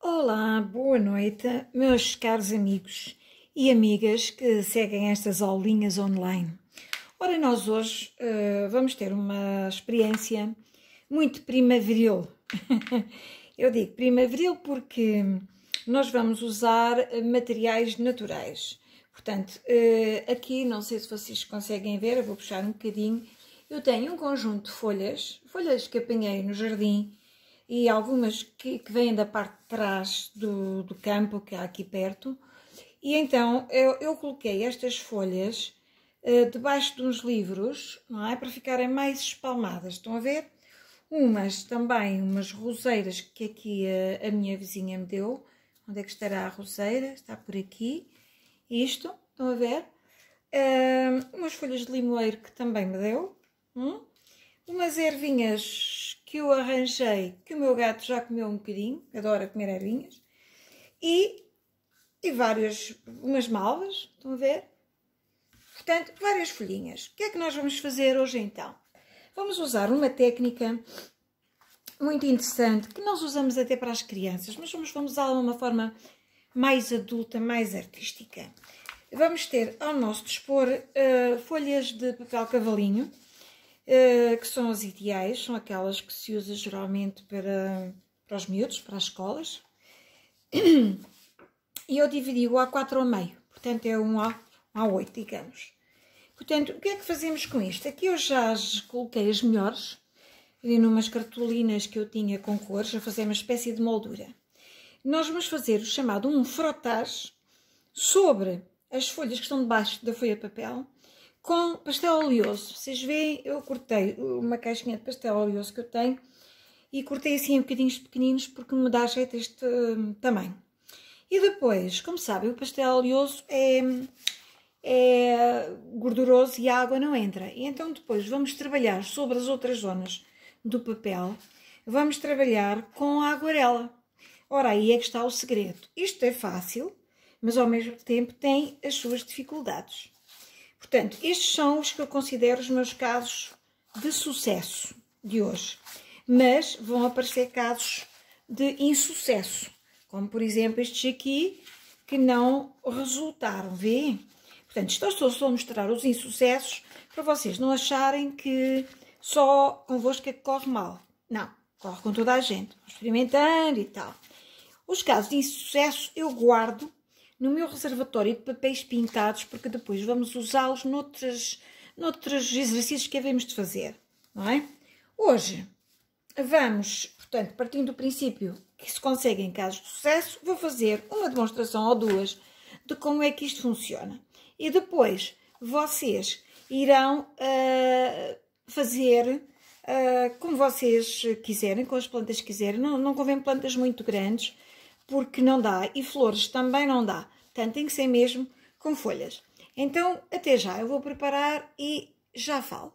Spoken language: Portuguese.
Olá, boa noite, meus caros amigos e amigas que seguem estas aulinhas online. Ora, nós hoje uh, vamos ter uma experiência muito primaveril. Eu digo primaveril porque nós vamos usar materiais naturais. Portanto, uh, aqui, não sei se vocês conseguem ver, eu vou puxar um bocadinho. Eu tenho um conjunto de folhas, folhas que apanhei no jardim e algumas que, que vêm da parte de trás do, do campo, que há aqui perto. E então eu, eu coloquei estas folhas uh, debaixo de uns livros, não é? Para ficarem mais espalmadas. Estão a ver? Umas também, umas roseiras que aqui a, a minha vizinha me deu. Onde é que estará a roseira? Está por aqui. Isto, estão a ver? Uh, umas folhas de limoeiro que também me deu. Hum? Umas ervinhas que eu arranjei, que o meu gato já comeu um bocadinho, adora comer ervinhas, e, e várias, umas malvas, estão a ver? Portanto, várias folhinhas. O que é que nós vamos fazer hoje então? Vamos usar uma técnica muito interessante, que nós usamos até para as crianças, mas vamos, vamos usá-la de uma forma mais adulta, mais artística. Vamos ter ao nosso dispor uh, folhas de papel cavalinho, que são as ideais, são aquelas que se usa geralmente para, para os miúdos, para as escolas. E eu dividi o A4 ao meio, portanto é um A, um A8, digamos. Portanto, o que é que fazemos com isto? Aqui eu já coloquei as melhores, e numas cartolinas que eu tinha com cores, a fazer uma espécie de moldura. Nós vamos fazer o chamado um frotage sobre as folhas que estão debaixo da folha de papel com pastel oleoso. Vocês veem, eu cortei uma caixinha de pastel oleoso que eu tenho e cortei assim em bocadinhos pequeninos porque me dá jeito este hum, tamanho. E depois, como sabem, o pastel oleoso é, é gorduroso e a água não entra. E então depois vamos trabalhar sobre as outras zonas do papel, vamos trabalhar com a aguarela. Ora, aí é que está o segredo. Isto é fácil, mas ao mesmo tempo tem as suas dificuldades. Portanto, estes são os que eu considero os meus casos de sucesso de hoje. Mas vão aparecer casos de insucesso, como por exemplo estes aqui que não resultaram, vê? Portanto, estou só a mostrar os insucessos para vocês não acharem que só convosco é que corre mal. Não, corre com toda a gente, experimentando e tal. Os casos de insucesso eu guardo no meu reservatório de papéis pintados, porque depois vamos usá-los noutros, noutros exercícios que havemos de fazer, não é? Hoje vamos, portanto, partindo do princípio que se consegue em casos de sucesso, vou fazer uma demonstração ou duas de como é que isto funciona. E depois vocês irão uh, fazer uh, como vocês quiserem, com as plantas que quiserem. Não, não convém plantas muito grandes, porque não dá. E flores também não dá. Portanto, tem que ser mesmo com folhas. Então, até já. Eu vou preparar e já falo.